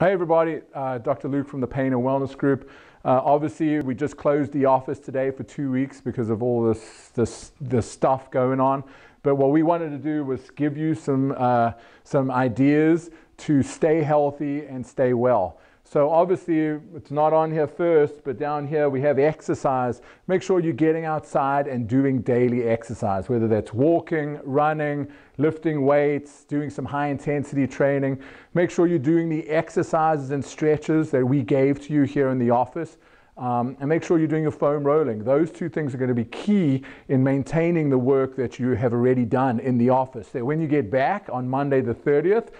Hey everybody, uh, Dr. Luke from the Pain and Wellness Group. Uh, obviously, we just closed the office today for two weeks because of all this, this, this stuff going on. But what we wanted to do was give you some, uh, some ideas to stay healthy and stay well. So obviously it's not on here first, but down here we have exercise. Make sure you're getting outside and doing daily exercise, whether that's walking, running, lifting weights, doing some high intensity training. Make sure you're doing the exercises and stretches that we gave to you here in the office. Um, and make sure you're doing your foam rolling. Those two things are going to be key in maintaining the work that you have already done in the office. That when you get back on Monday the 30th,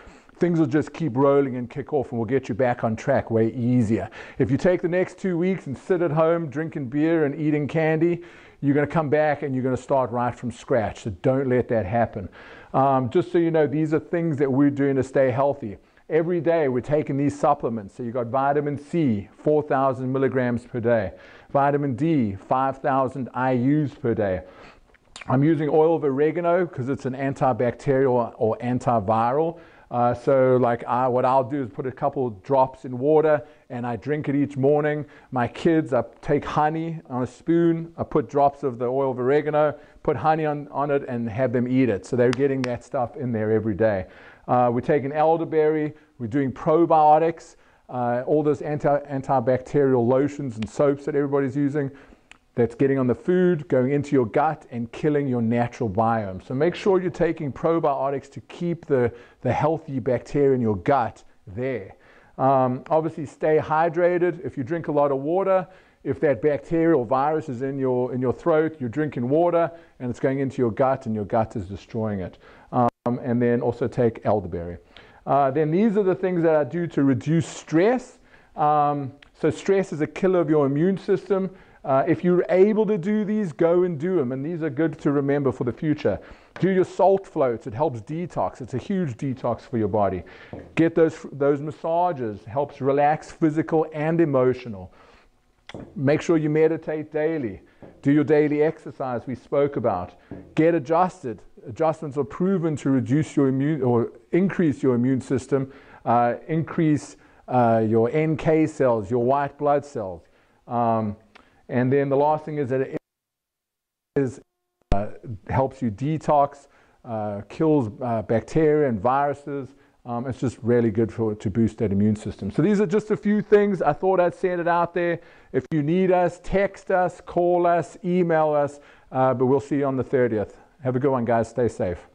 things will just keep rolling and kick off and we'll get you back on track way easier. If you take the next two weeks and sit at home drinking beer and eating candy, you're going to come back and you're going to start right from scratch. So don't let that happen. Um, just so you know, these are things that we're doing to stay healthy. Every day we're taking these supplements. So you've got vitamin C, 4,000 milligrams per day. Vitamin D, 5,000 IUs per day. I'm using oil of oregano because it's an antibacterial or antiviral. Uh, so like I, what I'll do is put a couple drops in water and I drink it each morning. My kids, I take honey on a spoon, I put drops of the oil of oregano, put honey on, on it and have them eat it. So they're getting that stuff in there every day. Uh, we're taking elderberry, we're doing probiotics, uh, all those anti, antibacterial lotions and soaps that everybody's using that's getting on the food, going into your gut, and killing your natural biome. So make sure you're taking probiotics to keep the, the healthy bacteria in your gut there. Um, obviously, stay hydrated. If you drink a lot of water, if that bacteria or virus is in your, in your throat, you're drinking water and it's going into your gut and your gut is destroying it. Um, and then also take elderberry. Uh, then these are the things that I do to reduce stress. Um, so stress is a killer of your immune system. Uh, if you're able to do these, go and do them. And these are good to remember for the future. Do your salt floats. It helps detox. It's a huge detox for your body. Get those, those massages. Helps relax physical and emotional. Make sure you meditate daily. Do your daily exercise we spoke about. Get adjusted. Adjustments are proven to reduce your immune or increase your immune system, uh, increase uh, your NK cells, your white blood cells. Um, and then the last thing is that it is, uh, helps you detox, uh, kills uh, bacteria and viruses. Um, it's just really good for to boost that immune system. So these are just a few things. I thought I'd send it out there. If you need us, text us, call us, email us. Uh, but we'll see you on the 30th. Have a good one, guys. Stay safe.